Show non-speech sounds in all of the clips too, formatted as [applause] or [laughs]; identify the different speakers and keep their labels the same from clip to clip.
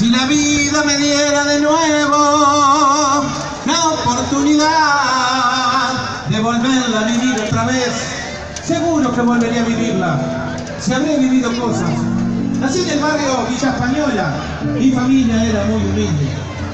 Speaker 1: Si la vida me diera de nuevo la oportunidad de volverla a vivir otra vez, seguro que volvería a vivirla. Si habré vivido cosas. Nací en el barrio Villa Española. Mi familia era muy humilde.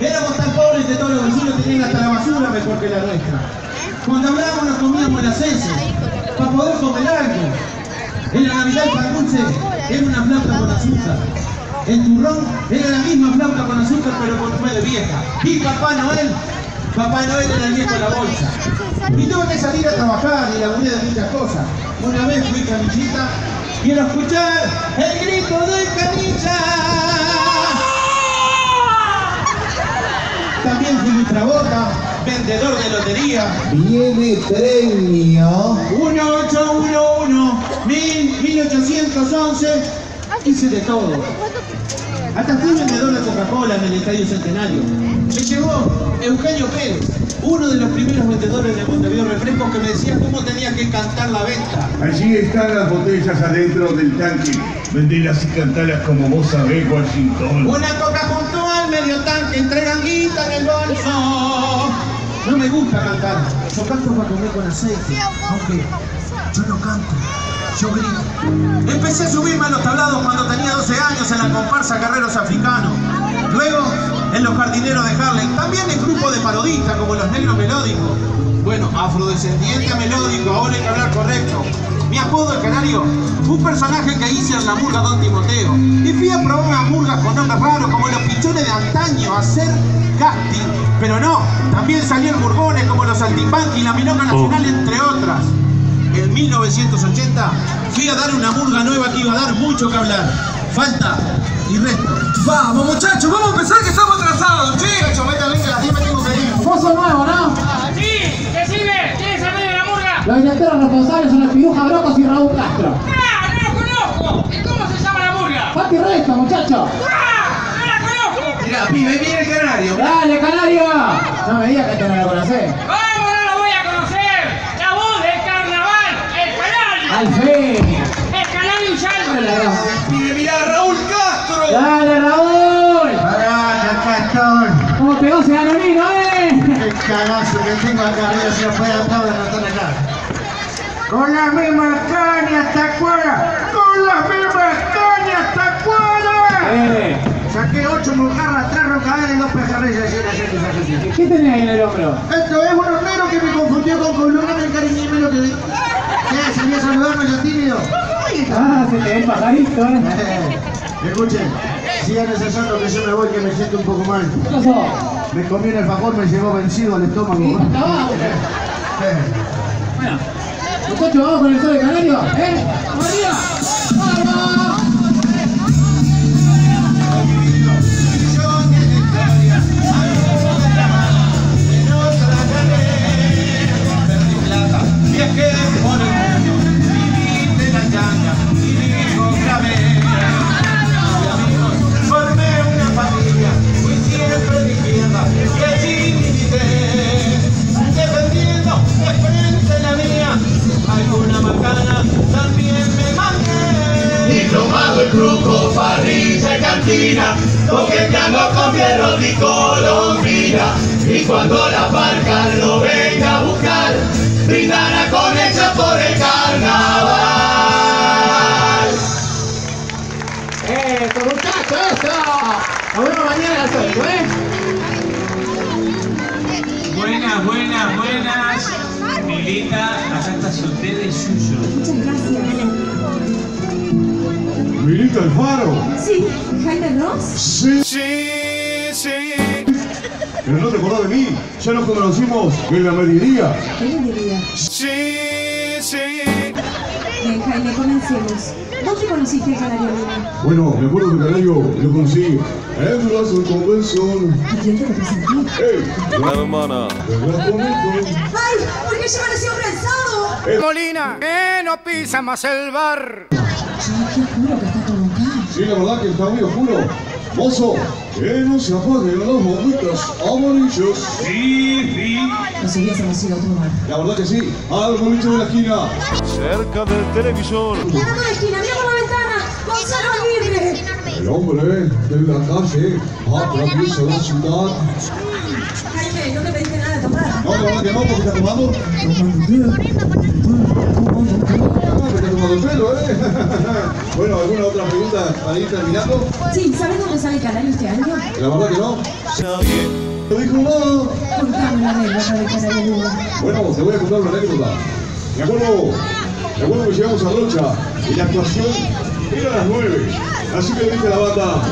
Speaker 1: Éramos tan pobres que todos los vecinos tenían hasta la basura mejor que la nuestra. Cuando hablábamos nos comíamos las heces para poder comer algo. En la Navidad el pan dulce era una flauta con azúcar. El turrón era la misma flauta con azúcar pero con nuez de vieja. Y Papá Noel, Papá Noel era el viejo de la bolsa. Y tuve que salir a trabajar y laburé de muchas cosas. Una vez fui camillita, quiero escuchar el grito de canilla. También fui Trabota, vendedor de lotería.
Speaker 2: Viene premio.
Speaker 1: 1811, 1811, hice de todo. Hasta fui vendedor de Coca-Cola en el Estadio Centenario. Me llegó Eugenio Pérez, uno de los primeros vendedores de Montevideo Refrescos que me decía cómo tenía que cantar la venta.
Speaker 3: Allí están las botellas adentro del tanque. Vendelas y cantalas como vos sabés, Washington.
Speaker 1: Una coca junto al medio tanque, entregan guita en el bolso. No me gusta cantar, yo canto para comer con aceite, aunque yo no canto, yo grito. Empecé a subirme a los tablados cuando tenía 12 años en la comparsa Guerreros Africanos. Luego en los jardineros de Harley, también en grupos de parodistas como los negros melódicos. Bueno, afrodescendiente a melódico, ahora hay que hablar correcto. Mi apodo el canario, un personaje que hice en la murga Don Timoteo. Y fui a probar unas murgas con nombres raros como los pichones de antaño a hacer casting. Pero no, también salieron burbones como los Altipanqui y la Milonga Nacional, entre otras. En 1980 fui a dar una murga nueva que iba a dar mucho que hablar. Falta y resto.
Speaker 4: Vamos muchachos, vamos a empezar que estamos atrasados, che.
Speaker 1: Muchachos, métanle que a las 10 me tengo que ir.
Speaker 5: Vos sos nuevo, ¿no?
Speaker 6: ¡Sí! ¿Qué sigue? ¿Quién es el medio de la murga?
Speaker 5: Los directores responsables son el Piruja Brocos y Raúl Castro.
Speaker 6: ¡Ah! ¡No lo conozco! ¿Y cómo se llama la murga?
Speaker 5: Pati Resto, muchachos.
Speaker 6: ¡Ah! ¡No la conozco!
Speaker 4: Mira, pibe, viene el canario.
Speaker 5: Dale, Canario. No me digas que te no la conocés.
Speaker 6: ¿Cómo no lo voy a conocer? La voz del carnaval, el canario.
Speaker 5: Al fin.
Speaker 6: El y
Speaker 5: Dale,
Speaker 6: Yalma.
Speaker 5: Raúl.
Speaker 4: Pibe, mirá, Raúl Castro.
Speaker 5: Dale, Raúl.
Speaker 1: Pará, Castón.
Speaker 5: ¿Cómo pegó ese anonino, eh?
Speaker 1: El cagazo que tengo acá arriba se lo puede andar de ratón acá. Con las mismas cañas, ¿te acuerdas? Con las mismas cañas, ¿te acuerdas?
Speaker 5: Eh,
Speaker 1: Saqué ocho mojarras, tres rocaderas y dos pejerreyes haciendo esa cosita.
Speaker 5: ¿qué tenés ahí en el hombro?
Speaker 1: Esto es un hornero que me confundió con columna el cariño lo que. ¿Qué? ¿Salí a saludarme yo tímido?
Speaker 5: Ah, se te ve el pajarito, eh.
Speaker 1: Eh, Escuchen, sigan ensayando que yo me voy que me siento un poco mal.
Speaker 5: ¿Qué pasó?
Speaker 1: Me comí un alfajor, me llegó vencido al estómago.
Speaker 5: Hasta abajo.
Speaker 1: Eh.
Speaker 5: Bueno, muchachos, vamos con el sol de Canario, ¿eh? ¡Vamos arriba! ¡Vamos!
Speaker 7: Cantina, coqueteando con fierro y colombina. Y cuando la barca lo venga a buscar, brindará con ella por el carnaval.
Speaker 5: ¡Eso, muchachos, eso! Nos vemos mañana a las 8, ¿eh?
Speaker 8: Buenas, buenas, buenas. Milita, acá está soltera y suyo.
Speaker 3: El faro.
Speaker 9: Sí, Jaime Ross.
Speaker 3: Sí.
Speaker 4: Sí, sí.
Speaker 3: Pero no te acordás de mí. Ya nos conocimos en la mediodía.
Speaker 9: ¿Qué le diría?
Speaker 4: Sí, sí.
Speaker 9: Bien, Jaime, comencemos. ¿Dónde conociste el Canario Luna?
Speaker 3: Bueno, me acuerdo que Canario lo conocí en la convención.
Speaker 9: ¿Y quién te lo presentó?
Speaker 3: ¡Ey!
Speaker 4: La hermana.
Speaker 9: ¡Ay! ¿Por qué llevan ese hombre alzado?
Speaker 4: Molina, que no pisa más el bar.
Speaker 3: Sí, la verdad que está muy oscuro. Mozo, que no se apaguen las bombitas amarillas.
Speaker 8: Sí, sí.
Speaker 9: Nos ido a otro bar.
Speaker 3: La verdad que sí, al boliche de la esquina.
Speaker 4: Cerca del televisor.
Speaker 9: De la esquina, mira por la ventana. Gonzalo libre.
Speaker 3: El hombre de la calle atraviesa la ciudad.
Speaker 10: Jaime, no me pediste nada de tomar.
Speaker 3: No, la verdad que no, porque está tomando. ¿Eh? [laughs] Bueno, ¿alguna otra pregunta para ir terminando?
Speaker 10: Sí, ¿sabes dónde sale Canario este año?
Speaker 3: La verdad que no. No dijo.
Speaker 10: Contame anécdota de Luna.
Speaker 3: Bueno, te voy a contar una anécdota. Me acuerdo, me acuerdo que llegamos a Rocha y la actuación era a las 9. Así que le dije a la banda,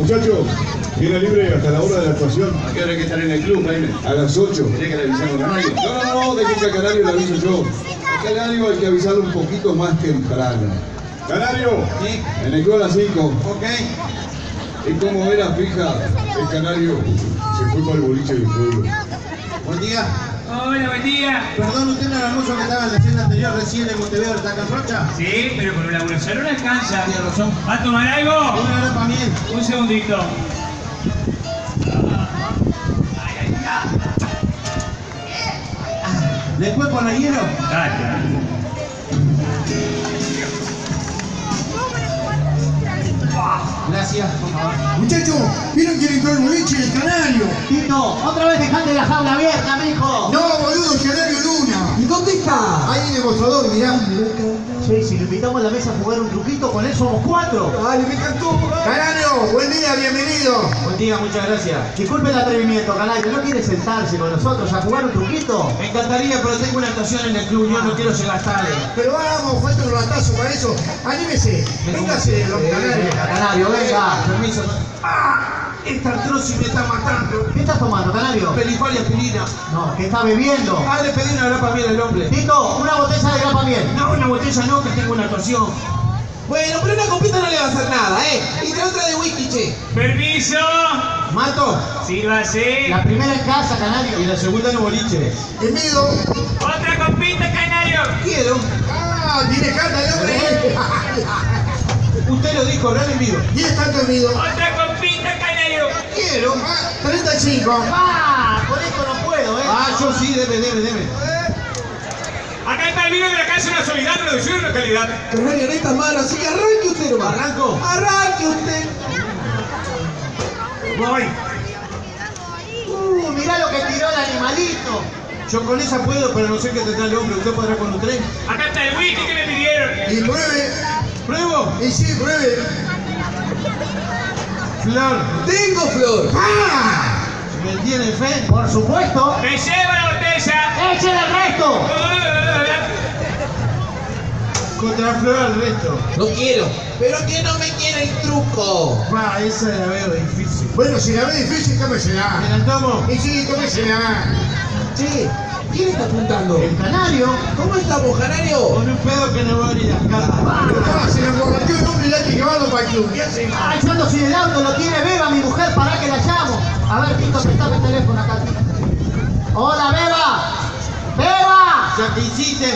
Speaker 3: muchachos, viene libre hasta la hora de la actuación.
Speaker 4: ¿A qué hora hay que estar en el club, Jaime?
Speaker 3: A las 8.
Speaker 4: ¿Querés que le a Canario?
Speaker 3: No, no, no, dejen que a Canario le aviso yo. Canario hay que avisarlo un poquito más temprano.
Speaker 4: ¡Canario!
Speaker 1: Sí,
Speaker 3: En el club a las 5.
Speaker 1: ok.
Speaker 3: Y como era fija, el Canario se fue para el boliche del pueblo.
Speaker 1: Buen día.
Speaker 6: Hola, buen día.
Speaker 1: Perdón, ¿usted no era mozo que estaba en la escena anterior recién en Montevideo, está acá en Rocha?
Speaker 6: Sí, pero con un laburo no alcanza.
Speaker 1: Tiene razón.
Speaker 6: ¿Va a tomar algo?
Speaker 1: Una miel.
Speaker 6: Un segundito.
Speaker 1: Después con la hielo.
Speaker 6: Dale.
Speaker 1: Gracias, por favor.
Speaker 11: Muchachos, ¿vieron quién entró el boliche del canario?
Speaker 5: Tito, otra vez dejate la jaula abierta, mijo.
Speaker 11: No, boludo, el canario Luna.
Speaker 5: ¿Y dónde está?
Speaker 11: Ahí en el mostrador, mirá.
Speaker 5: Che, si lo invitamos a la mesa a jugar un truquito, con él somos cuatro.
Speaker 11: Ay, me encantó. Canario, buen día, bienvenido.
Speaker 1: Buen día, muchas gracias.
Speaker 5: Disculpe el atrevimiento, Canario, ¿no quiere sentarse con nosotros a jugar un truquito?
Speaker 1: Me encantaría, pero tengo una actuación en el club, yo no quiero llegar tarde.
Speaker 11: Pero vamos, falta un ratazo para eso. Anímese, véngase, don Canario.
Speaker 5: Canario, venga.
Speaker 1: Permiso. ¡Ah! Esta artrosis me está matando.
Speaker 5: ¿Qué estás tomando, Canario?
Speaker 1: Pelifal y aspirina.
Speaker 5: No, que está bebiendo.
Speaker 1: Ah, le pedí una grapa miel al hombre.
Speaker 5: Tito, una botella de grapa miel.
Speaker 1: No, una botella no, que tengo una actuación.
Speaker 11: Bueno, pero una copita no le va a hacer nada, ¿eh? Y de otra de whisky, che.
Speaker 6: Permiso.
Speaker 1: Mato.
Speaker 6: Sírvase.
Speaker 5: La primera en casa, Canario.
Speaker 1: Y la segunda en el boliche.
Speaker 11: Bienvenido.
Speaker 6: Otra copita, canario.
Speaker 1: Quiero.
Speaker 11: Ah, tiene carta el hombre.
Speaker 1: Usted lo dijo, real en vivo.
Speaker 11: Y está dormido.
Speaker 6: Otra copita, canario.
Speaker 1: Quiero.
Speaker 11: Ah, 35.
Speaker 5: Ah, con esto no puedo, ¿eh?
Speaker 1: Ah, yo sí, debe, debe, debe.
Speaker 6: Acá está el vino de la casa de la Soledad, reducido en localidad.
Speaker 11: Canario, no está malo, así que arranque usted nomás.
Speaker 1: ¿Arranco?
Speaker 11: Arranque usted.
Speaker 1: Voy.
Speaker 5: Uh, mirá lo que tiró el animalito.
Speaker 1: Yo con esa puedo, pero no sé qué tendrá el hombre. ¿Usted podrá con un tren?
Speaker 6: Acá está el whisky que me pidieron.
Speaker 11: Y pruebe.
Speaker 1: ¿Pruebo?
Speaker 11: Y sí, pruebe.
Speaker 1: Flor.
Speaker 11: Tengo flor. ¡Ah!
Speaker 1: ¿Me tiene fe?
Speaker 5: Por supuesto.
Speaker 6: Me lleva la botella.
Speaker 5: ¡Echen el resto!
Speaker 1: Contra Flor al resto.
Speaker 11: No quiero. Pero que no me quiera el truco.
Speaker 1: Va, esa la veo difícil.
Speaker 11: Bueno, si la ve difícil, tómesela.
Speaker 1: ¿Me la tomo?
Speaker 11: Y sí, tómesela. Che, ¿quién está apuntando?
Speaker 5: El canario.
Speaker 11: ¿Cómo estamos, Canario?
Speaker 1: Con un pedo que no va a ir a casa.
Speaker 11: Ah, se le emborrachó el hombre y la que llevarlo para el club. ¿Qué hace?
Speaker 5: Ando sin el auto, lo tiene Beba, mi mujer, para que la llamo. A ver, Tito, prestame el teléfono acá. Hola, Beba. ¡Beba!
Speaker 1: ¿Ya que hiciste?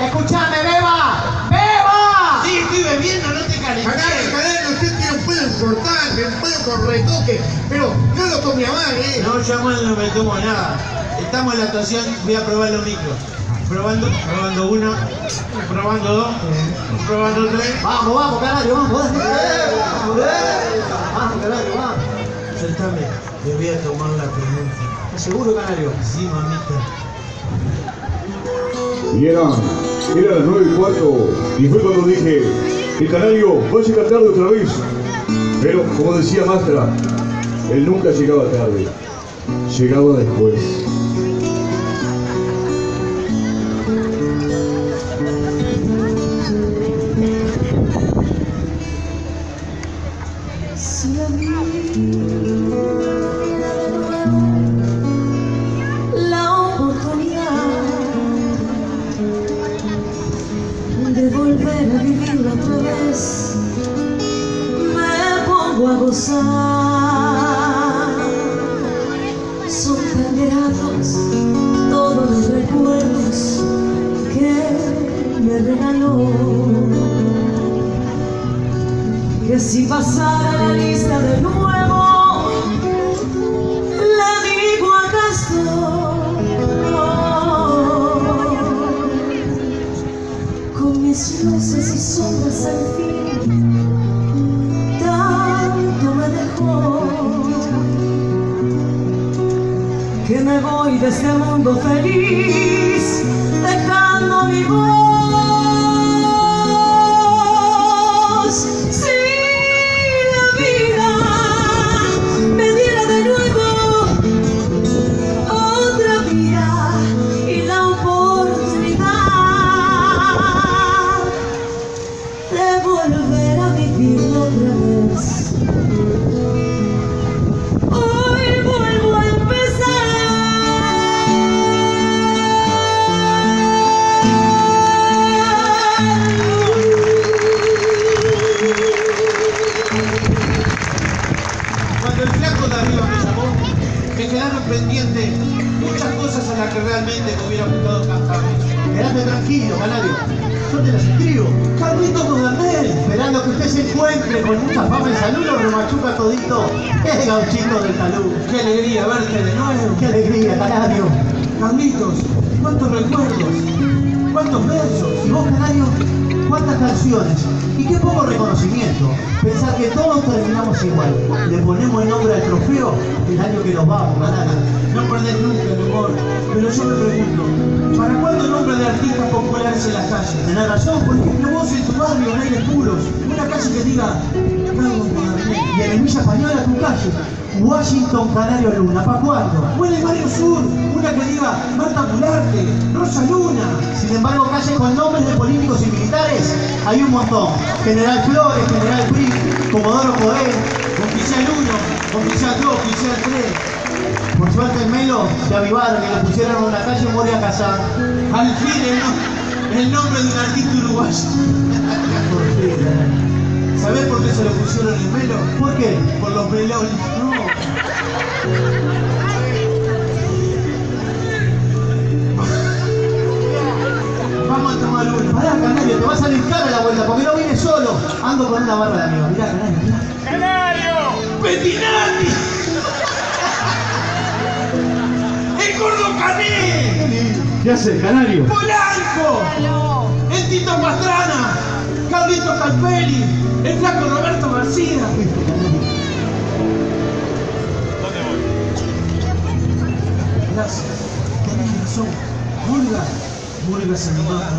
Speaker 5: Escuchame, Beba. ¡Beba!
Speaker 1: Sí, estoy bebiendo, no te
Speaker 11: Canario,
Speaker 1: calenté.
Speaker 11: Canario, usted tiene un pedo importante, un pedo con retoque. Pero no lo tome a mal, ¿eh?
Speaker 1: No, yo mal no me tomo nada. Estamos en la actuación, voy a probar los micros. Probando, probando uno, probando dos, probando tres.
Speaker 5: Vamos, vamos, Canario, vamos. dale. Vamos, Canario, vamos.
Speaker 1: Soltame, me voy a tomar la pregunta.
Speaker 5: ¿Estás seguro, Canario?
Speaker 1: Sí, mamita.
Speaker 4: Y era, era las nueve y cuarto, y fue cuando dije, el canario va a llegar tarde otra vez. Pero, como decía Mastra, él nunca llegaba tarde, llegaba después.
Speaker 10: Volver a vivirlo otra vez. Me pongo a gozar. Son tan gratos todos los recuerdos que me regaló. Que si pasara la lista de este de
Speaker 1: arriba me llamó, me quedaron pendientes muchas cosas a las que realmente me hubiera gustado cantarles.
Speaker 5: Quédate tranquilo, Canario. Yo te las escribo.
Speaker 1: Carlitos Dudamel,
Speaker 5: Esperando que usted se encuentre con mucha fama y salud, lo remachuca todito. ¡Qué gauchito del talud!
Speaker 1: qué alegría verte de nuevo.
Speaker 5: ¡Qué alegría, Canario!
Speaker 1: Carlitos, cuántos recuerdos, cuántos versos.
Speaker 5: Y vos, Canario, cuántas canciones y qué poco reconocimiento. Pensar que todos terminamos igual. Le ponemos en obra el trofeo el año que nos vamos, Canario.
Speaker 1: No perdés nunca el humor, pero yo me pregunto, ¿para cuándo nombre de artistas populares en las calles?
Speaker 5: Tenés razón,
Speaker 1: Por ejemplo, vos en tu barrio, en Aires Puros, una calle que diga,
Speaker 5: En Villa Española tu calle. Washington Canario Luna, ¿para cuándo?
Speaker 1: O en el barrio sur, una que diga Marta Pularte, Rosa Luna.
Speaker 5: Sin embargo, calles con nombres de políticos y militares hay un montón. General Flores, General Pri, Comodoro Coel.
Speaker 1: Oficial 1, oficial 2, oficial 3.
Speaker 5: Por suerte el Melo se avivaron y le pusieron a una calle Moria Casar.
Speaker 1: Al fin el, el nombre de un artista uruguayo. [laughs] ¿Sabés por qué se lo pusieron en melo?
Speaker 5: ¿Por qué?
Speaker 1: Por los melones. No. Vamos a tomar uno.
Speaker 5: Pará, Canario, te va a salir cara la vuelta, porque no viene solo. Ando con una barra de amigos. Mirá, Canario, mirá.
Speaker 6: ¡Canario!
Speaker 1: ¡Pettinati! ¡El gordo Cané!
Speaker 3: ¿Qué haces, canario?
Speaker 1: ¡Polanco! ¡El Tito Pastrana! ¡Carlitos Calperi! ¡El flaco Roberto García! Gracias. Tenés razón. Murga. Murga se me va a